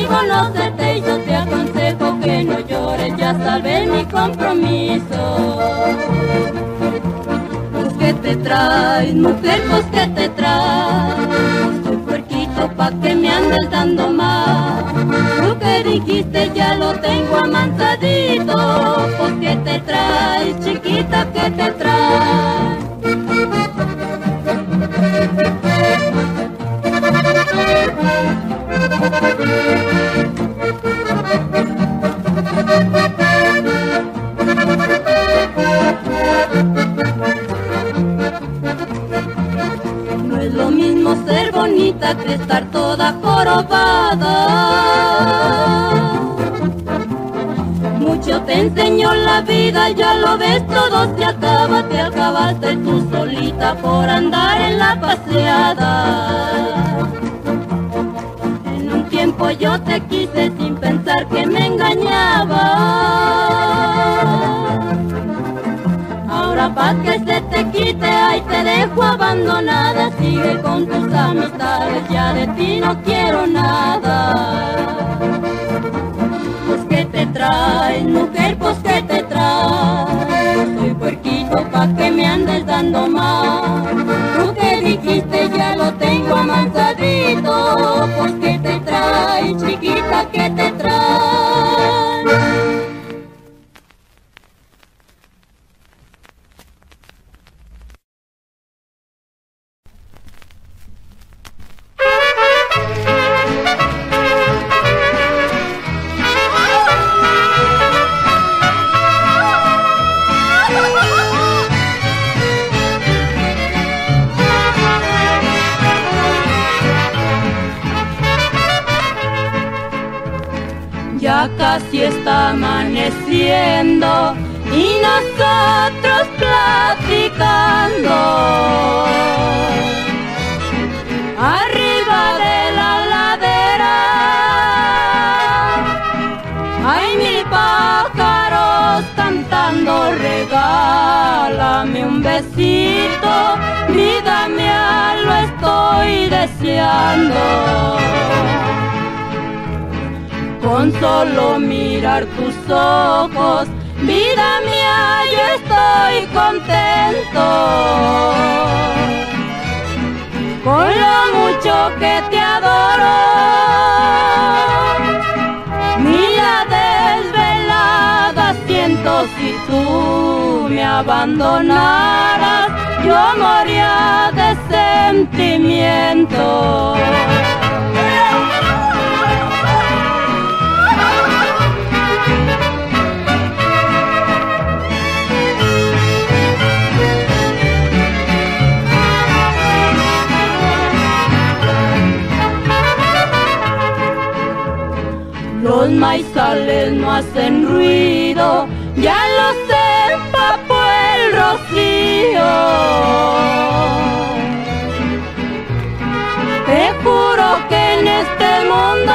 ya conmigo no se te hizo, te aconsejo que no llores, ya sabes mi compromiso que te traes, mujer, pues que te traes. Soy puerquito pa' que me andes dando más. Lo que dijiste ya lo tengo amansadito. Pues que te traes, chiquita, que te traes. Mucho te enseñó la vida, ya lo ves, todo se acaba, te acabaste tú solita por andar en la paseada. En un tiempo yo te quise sin pensar que me engañaba ahora pa' que te quite, ahí te dejo abandonada, sigue con tus amistades, ya de ti no quiero nada. Pues que te traes, mujer, pues que te traes, soy puerquito pa' que me andes está amaneciendo y nosotros platicando. Arriba de la ladera hay mil pájaros cantando, regálame un besito, vida mía, lo estoy deseando con solo mirar tus ojos, vida mía, yo estoy contento. Con lo mucho que te adoro, ni la desvelada siento si tú me abandonaras, yo moría de sentimiento. Los maizales no hacen ruido, ya los empapó el rocío. Te juro que en este mundo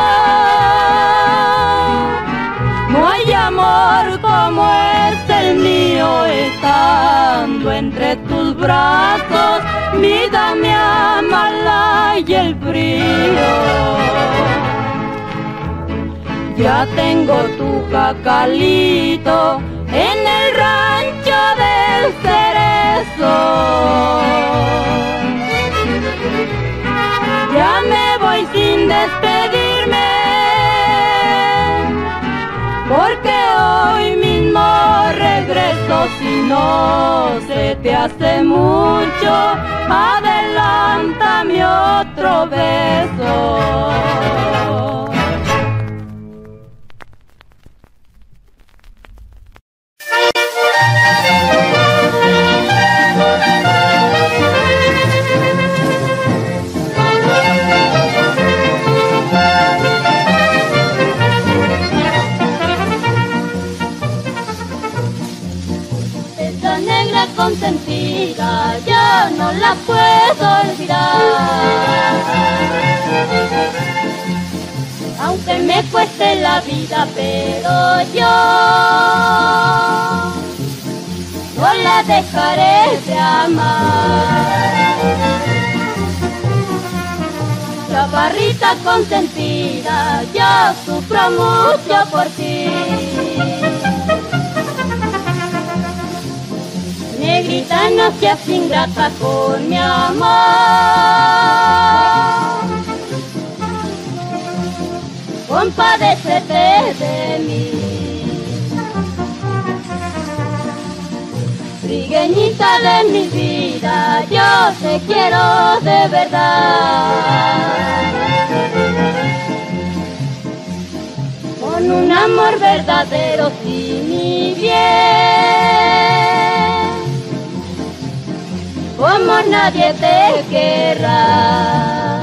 no hay amor como es el mío, estando entre tus brazos, vida mi amala y el frío. Ya tengo tu jacalito en el rancho del cerezo. Ya me voy sin despedirme, porque hoy mismo regreso si no se te hace mucho. Adelántame otro beso. Dejaré de amar. Chaparrita consentida, yo sufro mucho por ti. Negrita, no seas ingrata con mi amor. Compadécete de mí. Trigueñita de mi vida, yo te quiero de verdad. Con un amor verdadero sin mi bien como nadie te querrá.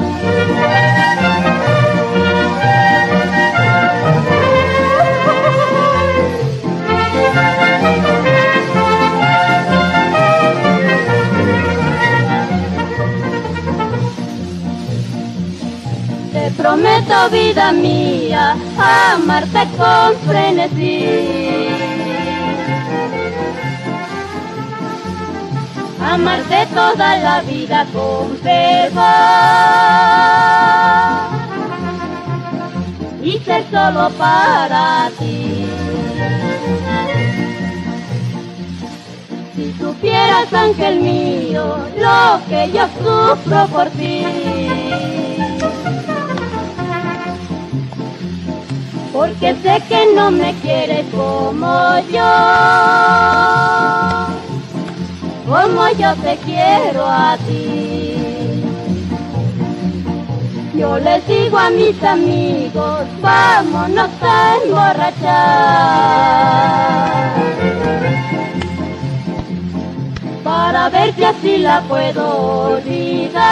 Prometo, vida mía, amarte con frenesí. amarte toda la vida con fervor y ser solo para ti. Si supieras, ángel mío, lo que yo sufro por ti. Porque sé que no me quieres como yo como yo te quiero a ti. Yo les digo a mis amigos, vámonos a emborrachar. Para ver si así la puedo olvidar.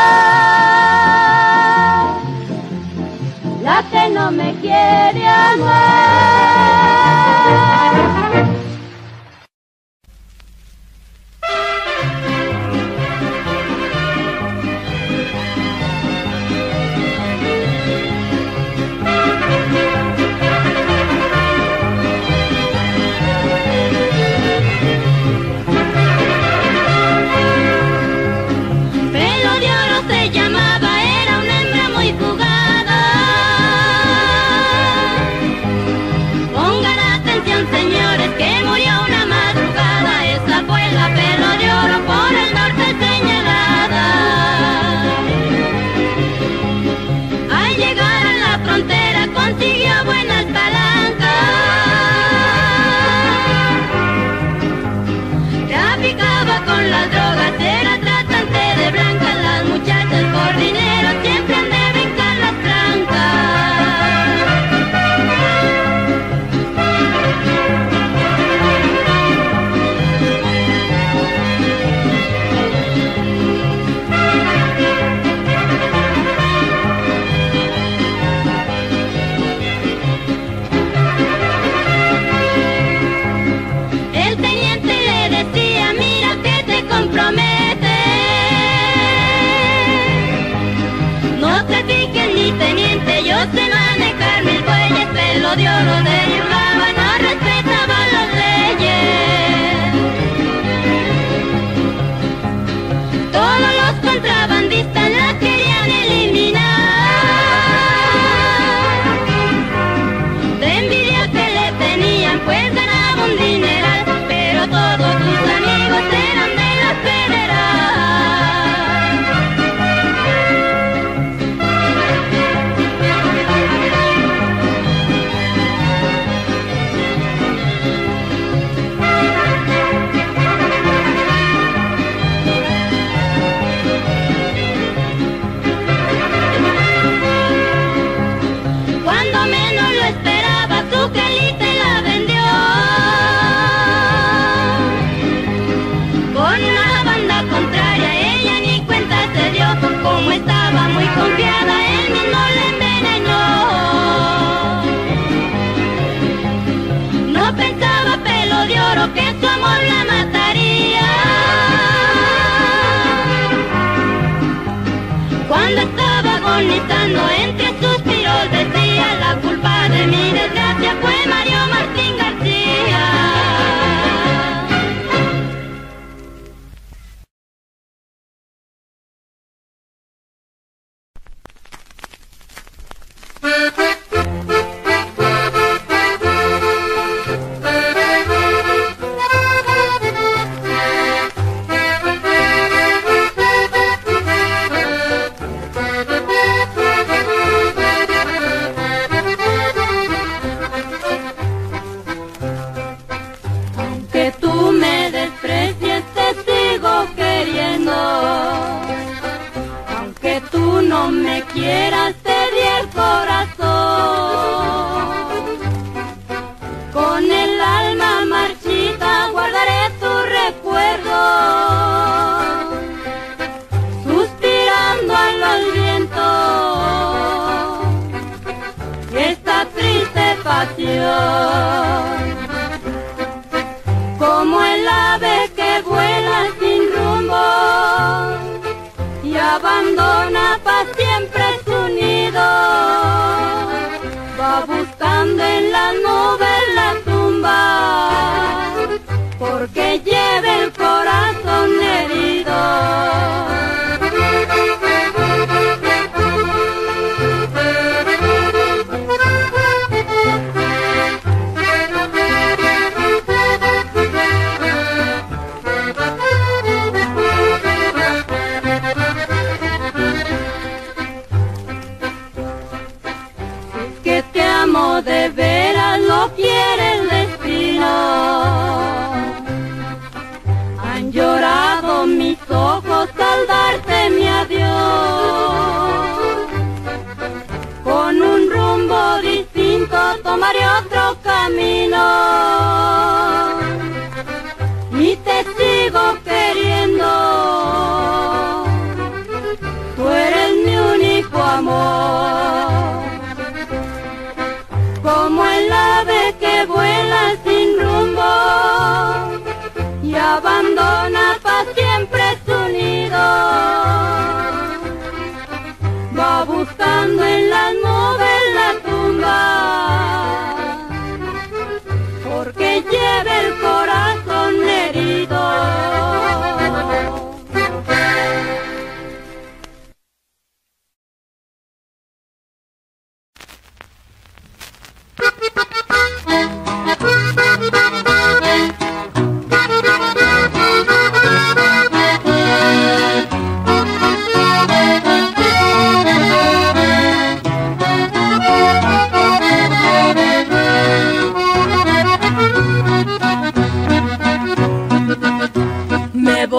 La que no me quiere amar.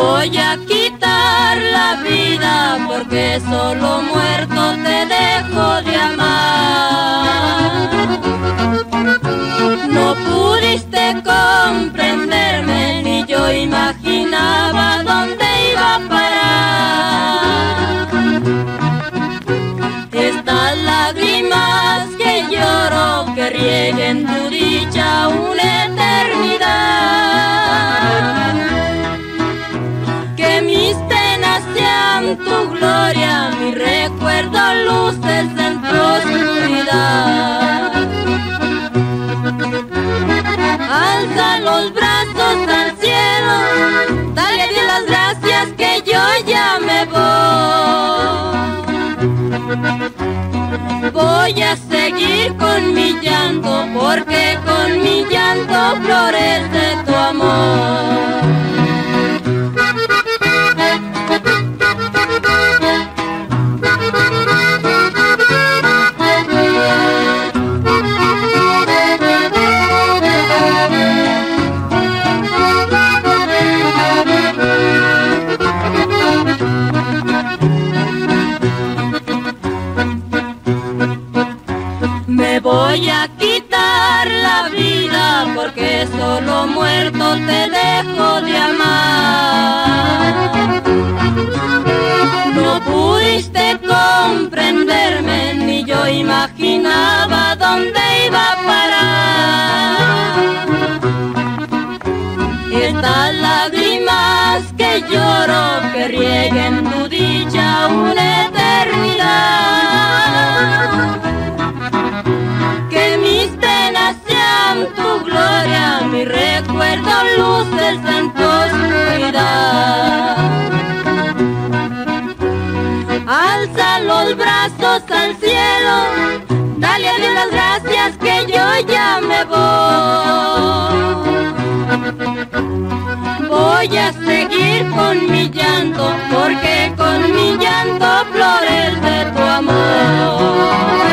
Voy a quitar la vida porque solo muerto te dejo de amar. No pudiste comprenderme ni yo imaginaba dónde iba a parar. Estas lágrimas que lloro que rieguen tu dicha una eternidad tu gloria, mi recuerdo luces en tu. Alza los brazos al cielo, dale Dios las gracias que yo ya me voy. Voy a seguir con mi llanto, porque con mi llanto florece tu amor. Voy a quitar la vida porque solo muerto te dejo de amar. No pudiste comprenderme ni yo imaginaba dónde iba a parar. Estas lágrimas que lloro que rieguen tu dicha una eternidad mis penas sean tu gloria, mi recuerdo, luz del santo Alza los brazos al cielo, dale a Dios las gracias que yo ya me voy. Voy a seguir con mi llanto, porque con mi llanto florece tu amor.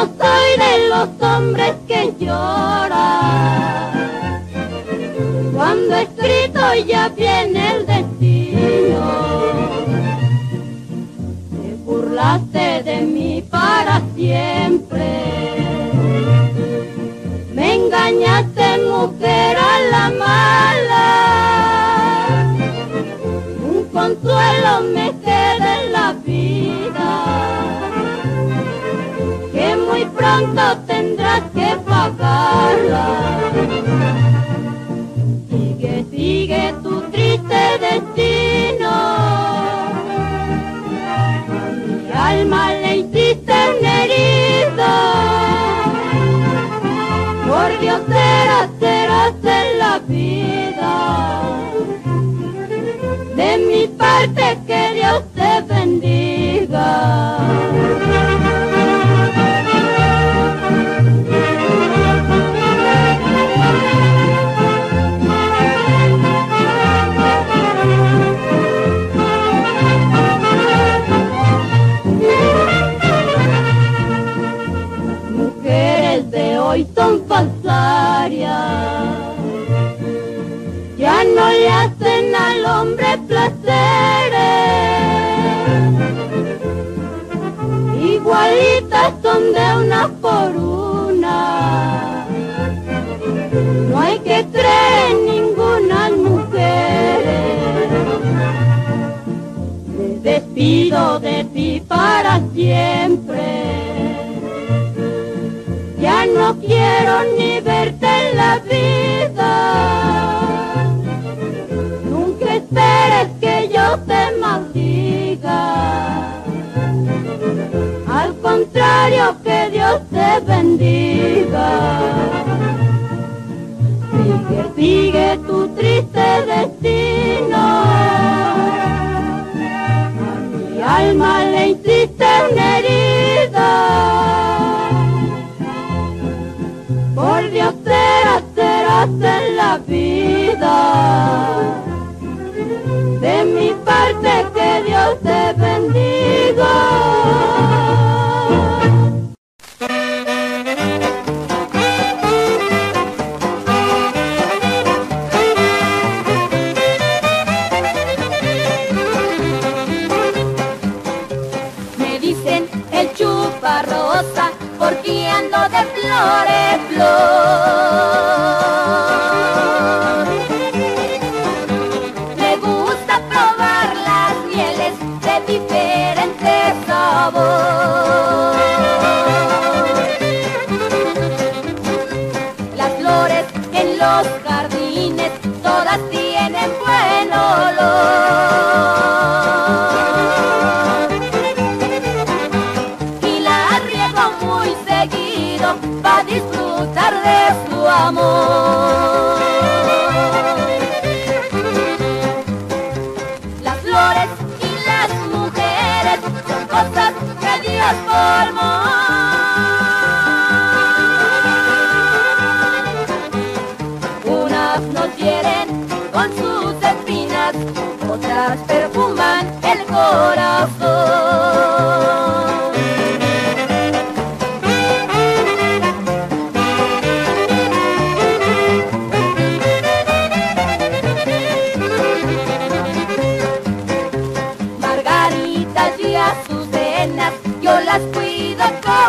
soy de los hombres que lloran. Cuando escrito ya viene el destino. Te burlaste de mí para siempre. Me engañaste mujer a la mala consuelo me queda en la vida, pronto tendrás que pagarla. Sigue, sigue tu triste destino, mi alma le hiciste una herida, por Dios serás en la vida de mi parte que Dios te bendiga. Le hacen al hombre placeres. Igualitas son de una por una. No hay que creer en ninguna mujer. Me despido de ti para siempre. Ya no quiero ni verte Sigue, sigue tu triste destino. A mi alma le hiciste una herida. Por Dios serás, serás en la vida de mi parte que Dios te bendiga. Las cuido con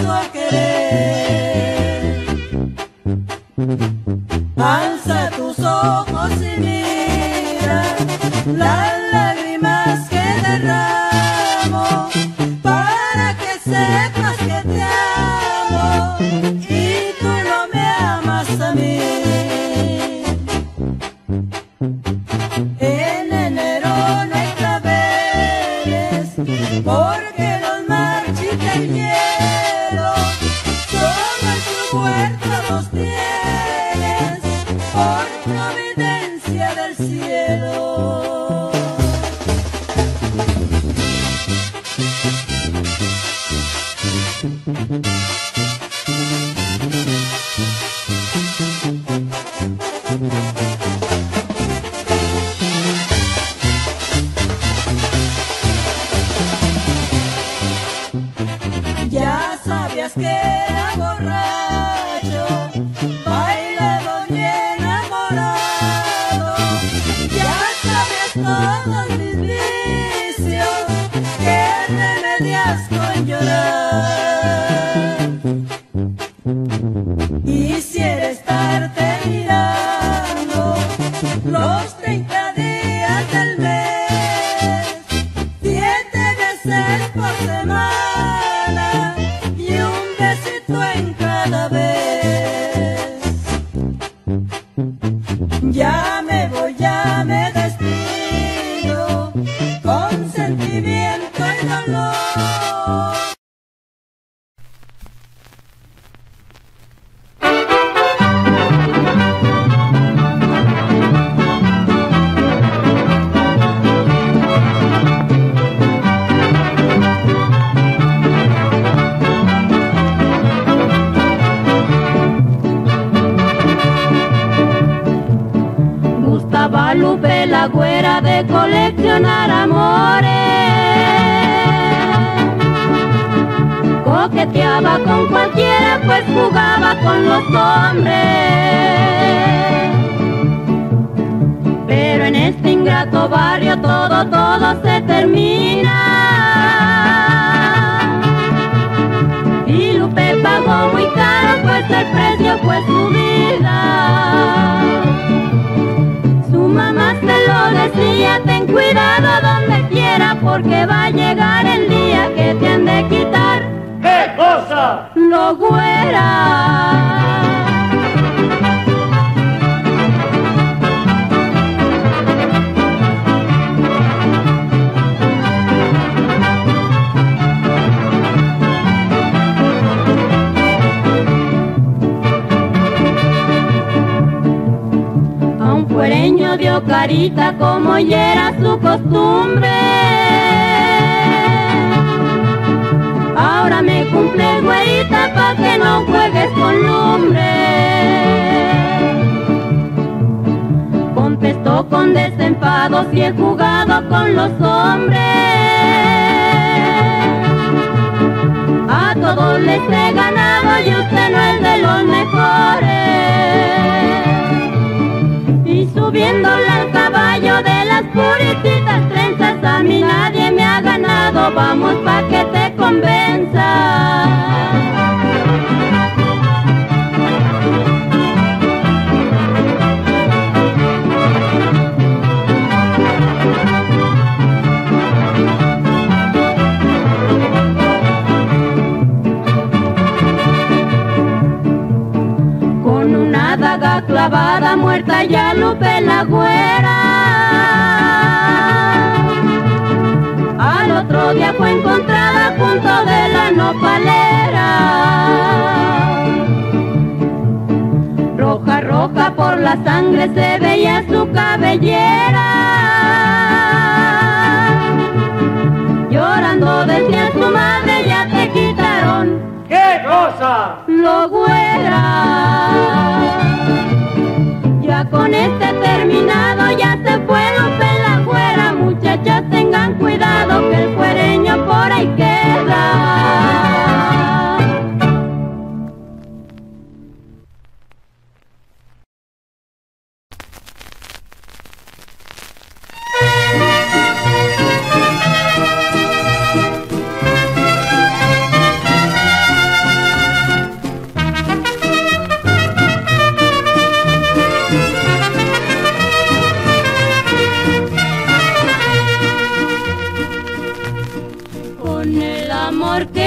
empiezo a? Gustaba Lupe la güera de coleccionar amores. Coqueteaba con cualquiera, pues jugaba con los hombres. Pero en este ingrato barrio todo, todo se termina. Y Lupe pagó muy caro, pues el precio fue su vida. Su mamá se lo decía, ten cuidado donde quiera porque va a llegar el día que te han quitar ¿Qué cosa? lo güera. Dio carita como ya era su costumbre. Ahora me cumple güerita pa' que no juegues con lumbre. Contestó con desenfado si he jugado con los hombres. A todos les he ganado y usted no es de los mejores. Subiéndole al caballo de las purititas trenzas. A mí nadie me ha ganado, vamos pa' que te convenza. Clavada, muerta ya Lupe la güera. Al otro día fue encontrada junto de la nopalera. Roja, roja por la sangre se veía su cabellera. Llorando decía su madre, ya te quitaron. ¿Qué cosa? Lo güera con este terminado ya se fue Lupe la fuera, muchachas tengan cuidado que el cuereño por ahí queda.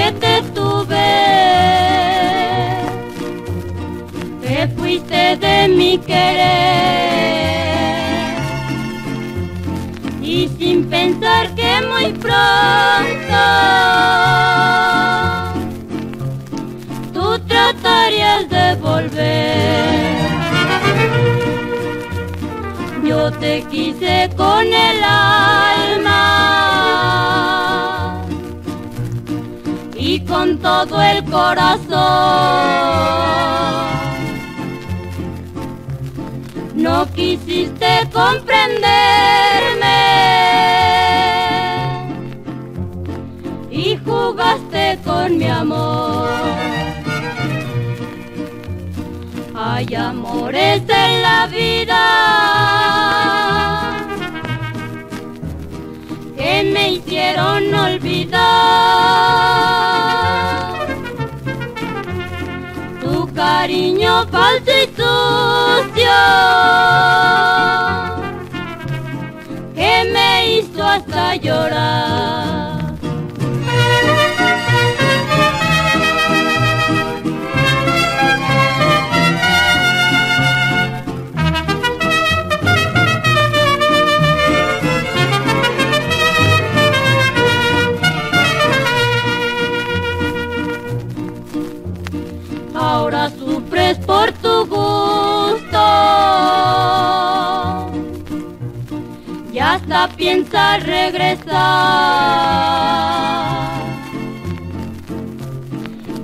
que te tuve, te fuiste de mi querer y sin pensar que muy pronto tú tratarías de volver. Yo te quise con el alma. todo el corazón. No quisiste comprenderme y jugaste con mi amor. Hay amores en la vida que me hicieron olvidar. cariño falso y sucio que me hizo hasta llorar. Piensa regresar.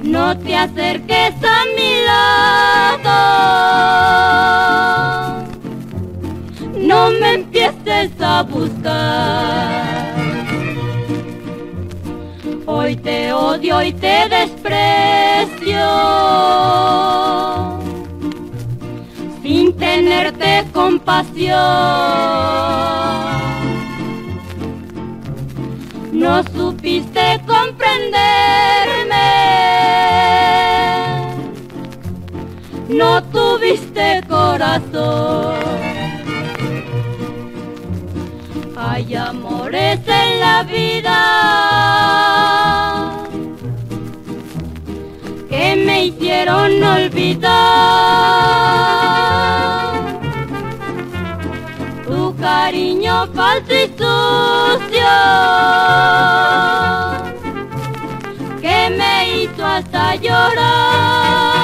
No te acerques a mi lado. No me empieces a buscar. Hoy te odio y te desprecio. Sin tenerte compasión no supiste comprenderme, no tuviste corazón. Hay amores en la vida que me hicieron olvidar cariño falso y sucio que me hizo hasta llorar.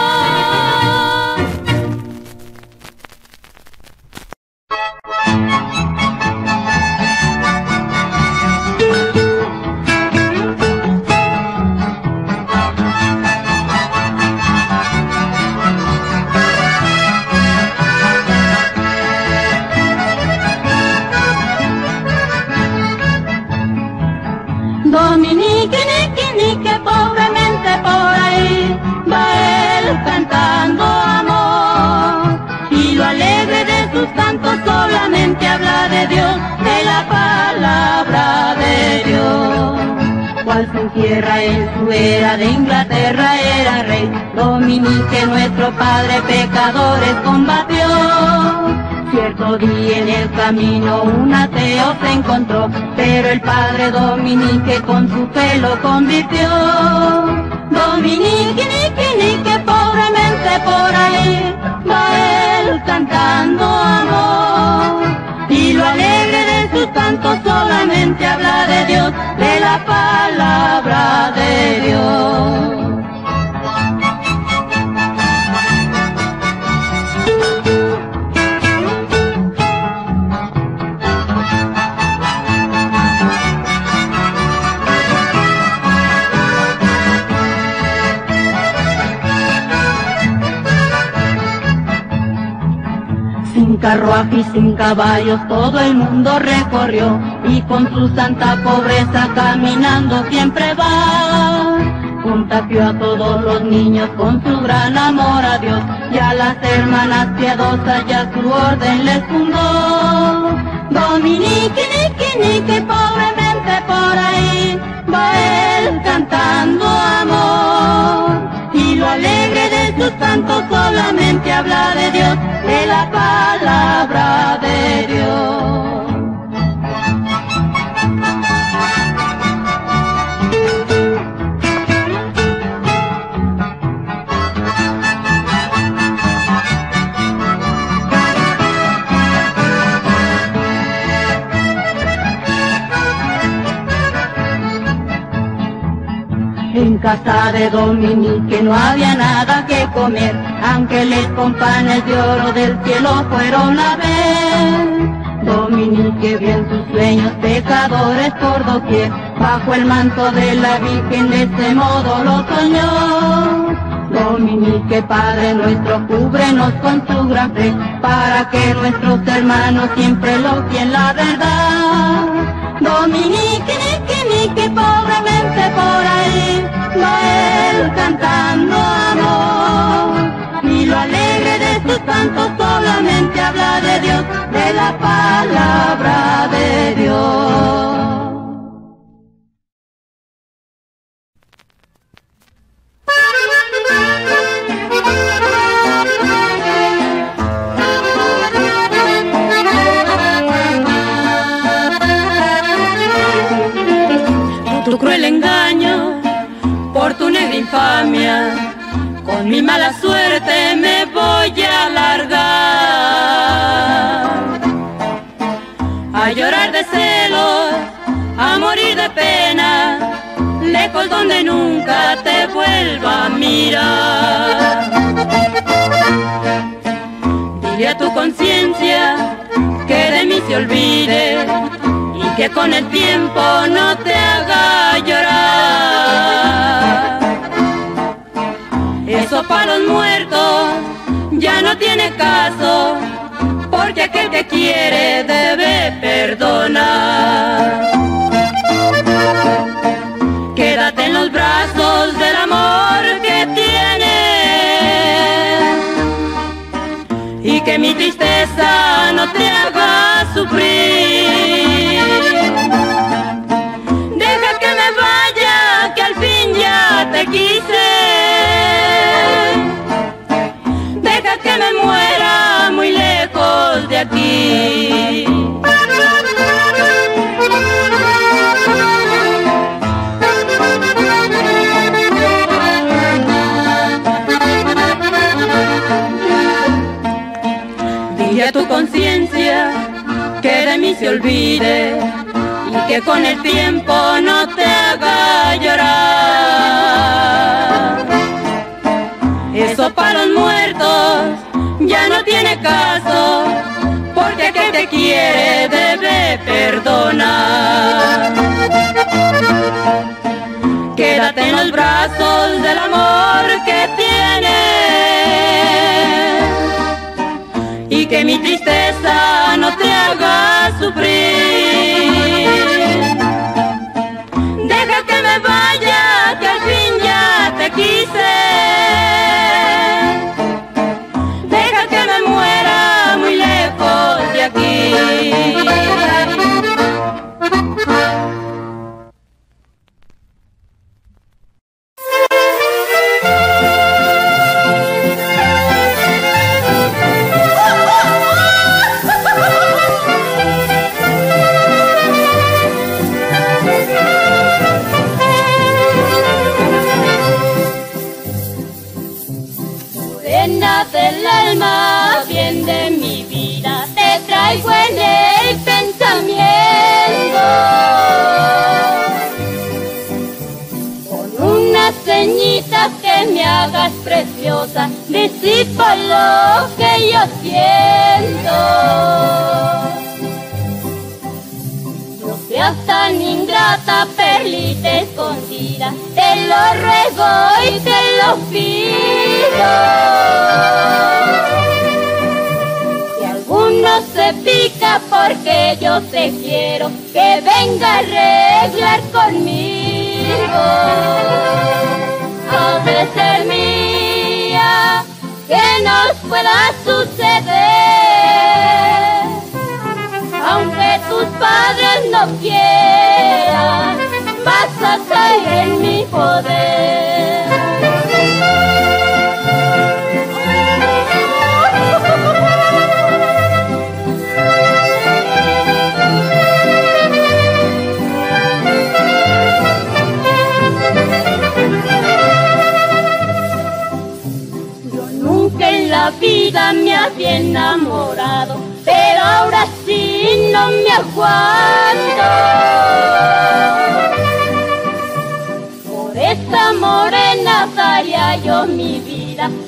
Solamente habla de Dios, de la palabra de Dios. Cual su tierra en su era de Inglaterra era rey, Dominique nuestro padre pecadores combatió. Cierto día en el camino un ateo se encontró, pero el padre Dominique con su pelo convirtió. Dominique, Nique, Nique, pobremente por ahí va él cantando amor. Y lo alegre de sus cantos solamente habla de Dios, de la palabra de Dios. Carruaje y sin caballos todo el mundo recorrió y con su santa pobreza caminando siempre va. Contagió a todos los niños con su gran amor a Dios y a las hermanas piadosas ya su orden les fundó. Dominique, nique, nique, pobremente por ahí va él cantando amor. Sus cantos solamente habla de Dios, de la palabra de Dios. Casa de Dominique no había nada que comer, ángeles con panes de oro del cielo fueron a ver. Dominique vio en sus sueños pecadores por doquier, bajo el manto de la Virgen de este modo lo soñó. Dominique, Padre nuestro, cúbrenos con tu gran fe, para que nuestros hermanos siempre lo quien la verdad. Dominique, nique, nique, pobremente por ahí, él cantando amor. Y lo alegre de sus cantos solamente habla de Dios, de la palabra de Dios. Mi mala suerte me voy a largar. A llorar de celos, a morir de pena, lejos donde nunca te vuelva a mirar. Dile a tu conciencia que de mí se olvide y que con el tiempo no te haga llorar. Para los muertos ya no tiene caso, porque aquel que quiere debe perdonar. Quédate en los brazos del amor que tienes y que mi tristeza no te haga sufrir. Deja que me vaya, que al fin ya te quise. De. Dile a tu conciencia que de mí se olvide y que con el tiempo no te haga llorar. Eso para los muertos ya no tiene caso, porque que quiere debe perdonar. Quédate en los brazos del amor que tienes y que mi tristeza no te haga sufrir. Deja que me vaya, que al fin ya te quise.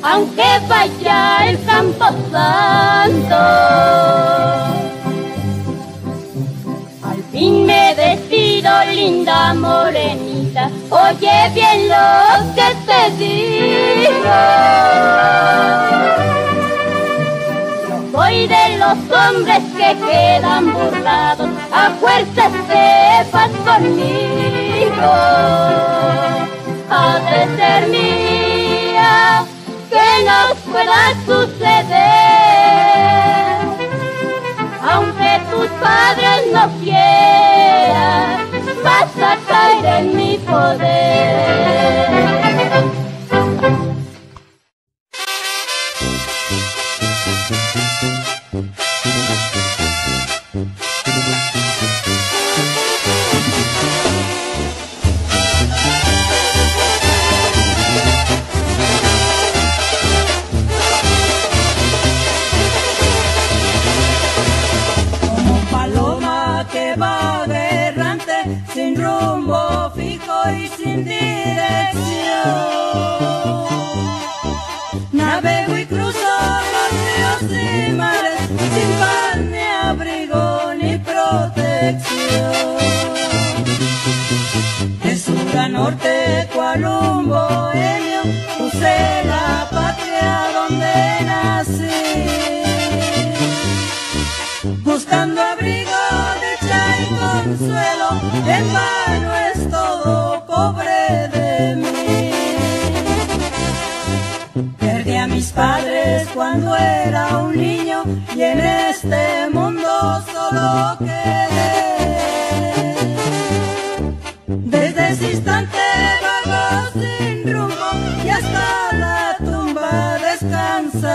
aunque vaya el campo santo. Al fin me despido, linda morenita, oye bien lo que te digo. Soy de los hombres que quedan burlados, a fuerzas te conmigo. Ha nos pueda suceder, aunque tus padres no quieran, vas a caer en mi poder. protección. Jesús norte, Coalumbo, Helio, José, la patria donde nací. Buscando abrigo de chay consuelo, el vano es todo pobre de mí. Perdí a mis padres cuando era un niño y en este mundo solo quedé.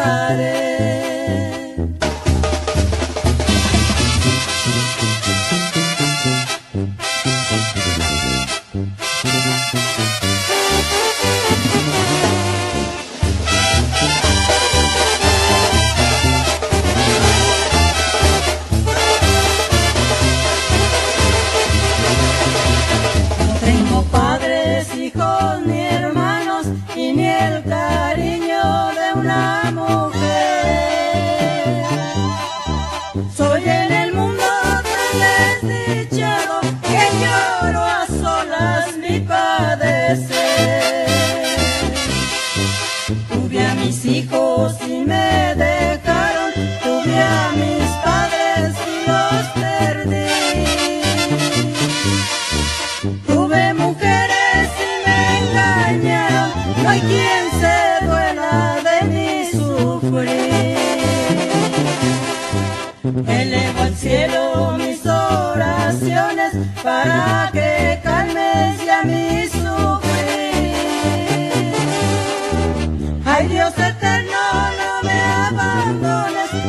Hare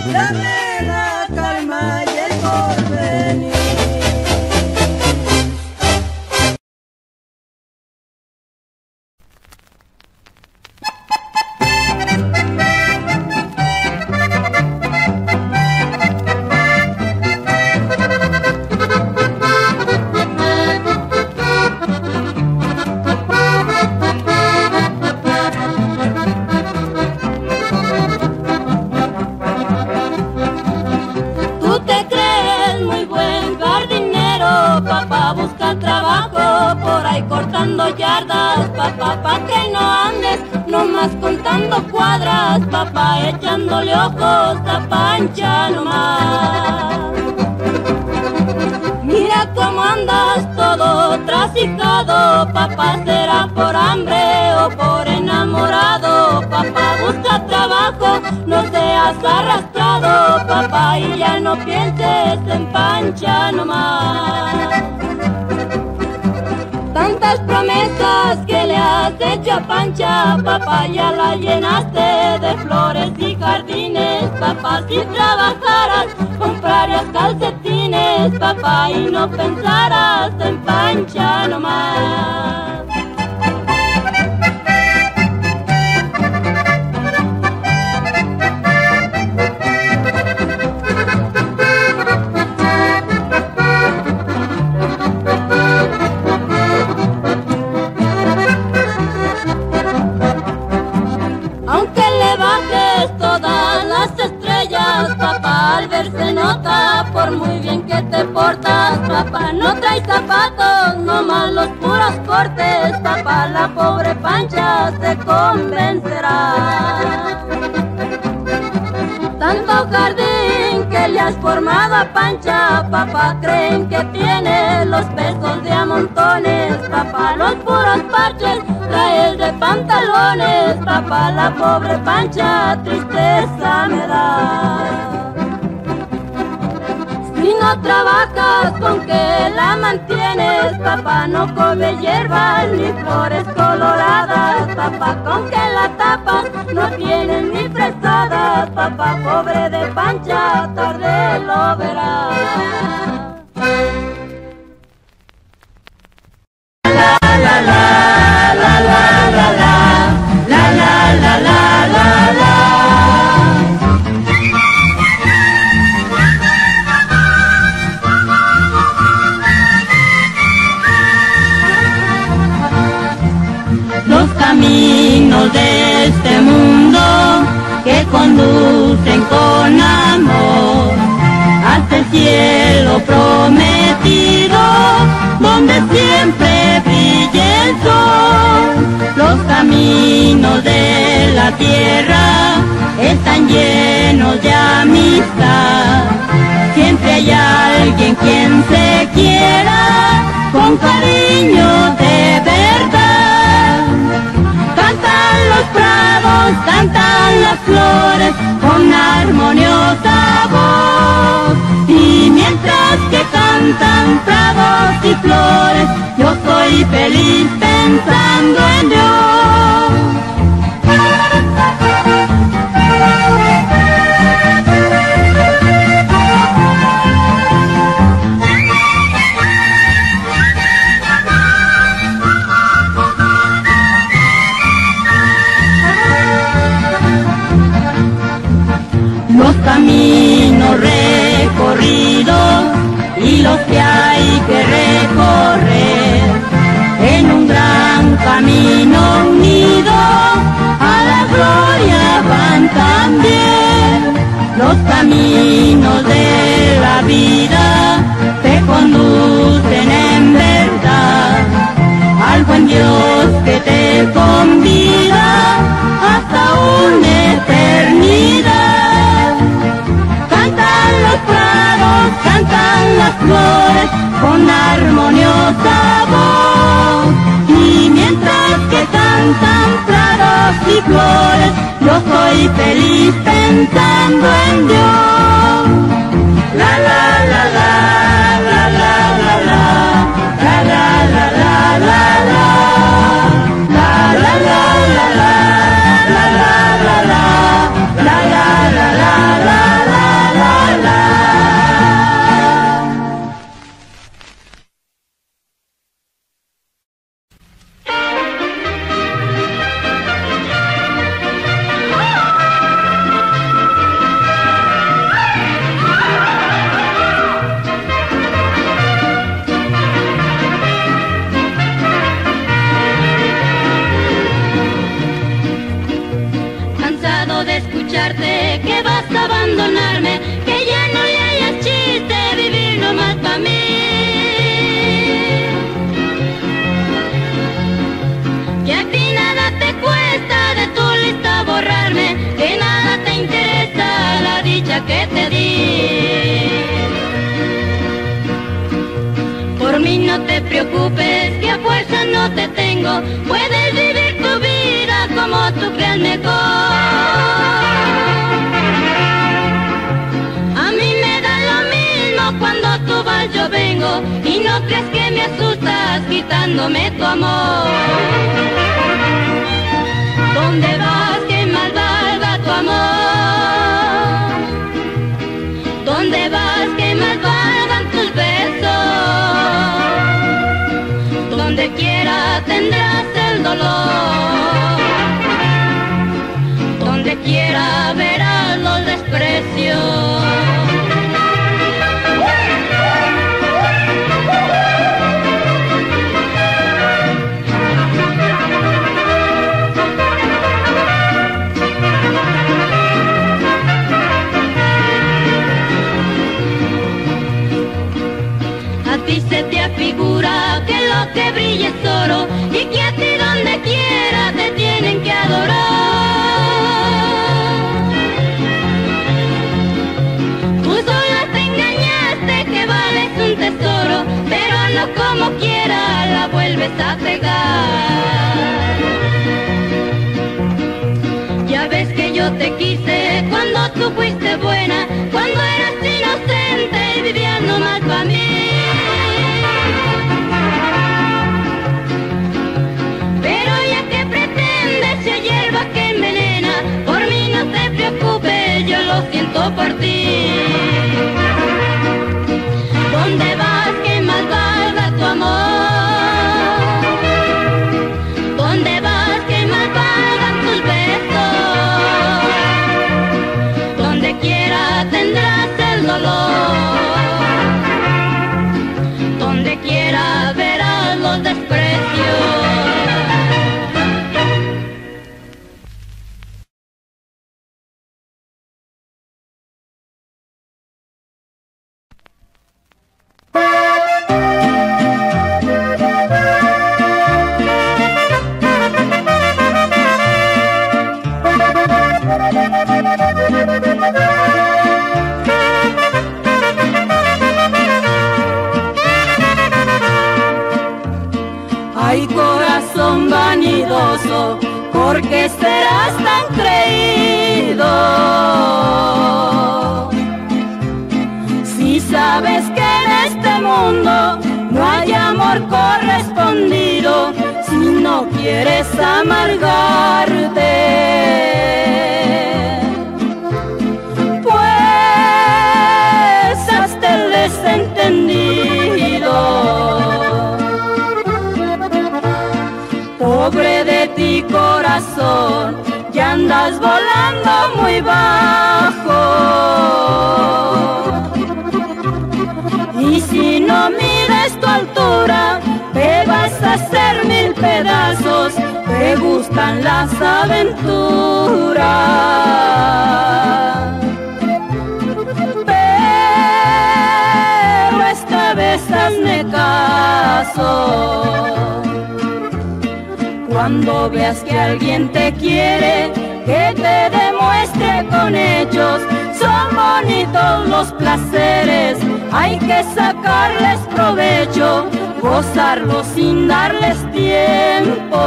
¡La mierda! Has hecho a Pancha, papá, ya la llenaste de flores y jardines, papá, si trabajaras, comprarías calcetines, papá, y no pensaras en Pancha nomás. Papá, no trae zapatos, nomás los puros cortes, papá, la pobre pancha se convencerá. Tanto jardín que le has formado a Pancha, papá, creen que tiene los pesos de a montones, papá, los puros parches trae de pantalones, papá, la pobre Pancha, tristeza me da. Si no trabajas con que la mantienes, papá no come hierbas ni flores coloradas, papá con que la tapas no tienes ni fresadas, papá pobre de pancha, tarde lo verás. Con amor hasta el cielo prometido donde siempre brille el sol. Los caminos de la tierra están llenos de amistad. Siempre hay alguien quien se quiera con cariño de verdad los prados, cantan las flores cantan y flores, yo soy feliz pensando en Dios. caminos recorridos los que hay que recorrer. En un gran camino unido a la gloria van también los caminos de la vida te conducen en verdad. Al buen Dios que te convida hasta una eternidad cantan las flores con armoniosa voz. Y mientras que cantan prados y flores, yo soy feliz pensando en Dios. La la la la que lo que brilla es oro y que a ti donde quiera te tienen que adorar. Tú sola te engañaste que vales un tesoro, pero no como quiera la vuelves a pegar. Ya ves que yo te quise cuando tú fuiste buena, cuando eras inocente y vivías nomás para mí. Lo siento por ti. ¿Dónde vas que más tu amor? ¿Dónde vas que más valgan tus besos? Donde quiera tendrás el dolor. Donde quiera verás los desprecios. Este mundo no hay amor correspondido, si no quieres amargarte. Pues hasta el desentendido. Pobre de ti corazón, ya andas volando muy bajo. Tu altura, te vas a hacer mil pedazos. Te gustan las aventuras. Pero esta vez hazme caso. Cuando veas que alguien te quiere, que te demuestre con hechos. Bonitos los placeres, hay que sacarles provecho, gozarlos sin darles tiempo.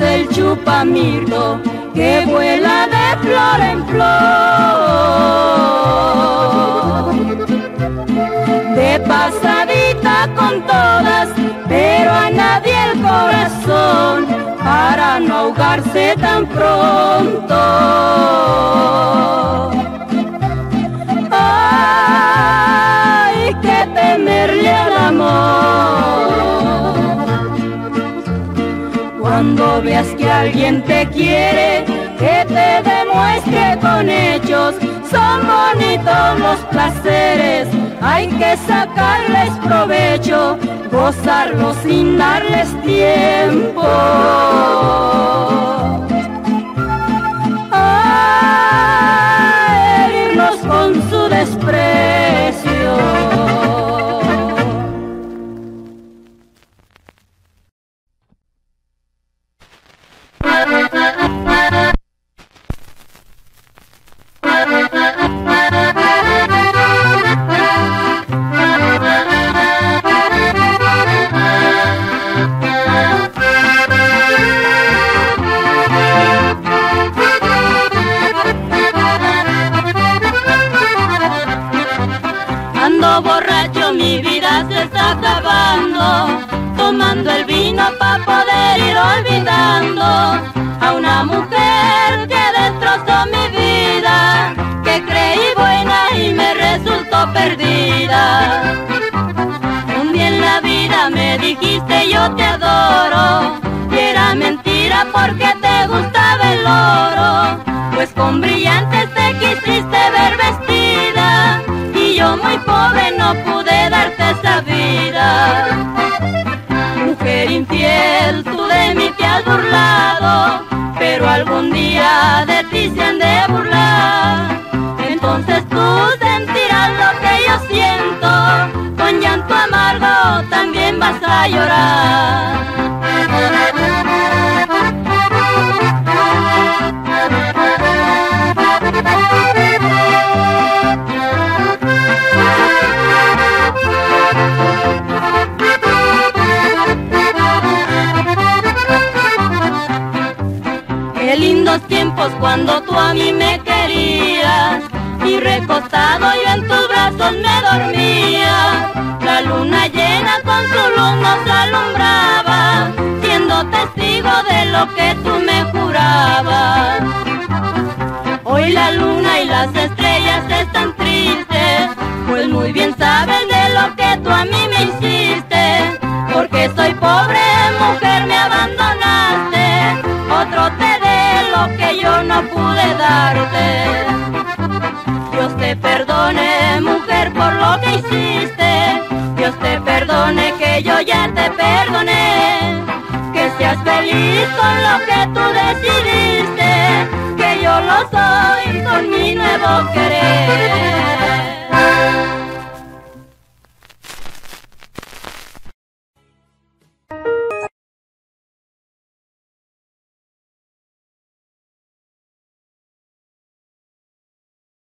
El chupamirto que vuela de flor en flor. De pasadita con todas, pero a nadie el corazón para no ahogarse tan pronto. Hay que temerle al amor. Cuando veas que alguien te quiere, que te demuestre con hechos. son bonitos los placeres, hay que sacarles provecho, gozarlos sin darles tiempo. A herirnos con su desprecio. Un día en la vida me dijiste yo te adoro y era mentira porque te gustaba el oro, pues con brillantes te quisiste ver vestida y yo muy pobre no pude darte esa vida. Infiel, tú de mí te has burlado, pero algún día de ti se han de burlar. Entonces tú sentirás lo que yo siento, con llanto amargo también vas a llorar. Tiempos cuando tú a mí me querías y recostado yo en tus brazos me dormía. La luna llena con su luz nos alumbraba, siendo testigo de lo que tú me jurabas. Hoy la luna y las estrellas están tristes, pues muy bien sabes de lo que tú a mí me hiciste, pude darte. Dios te perdone, mujer, por lo que hiciste. Dios te perdone que yo ya te perdoné. Que seas feliz con lo que tú decidiste. Que yo lo soy con mi nuevo querer.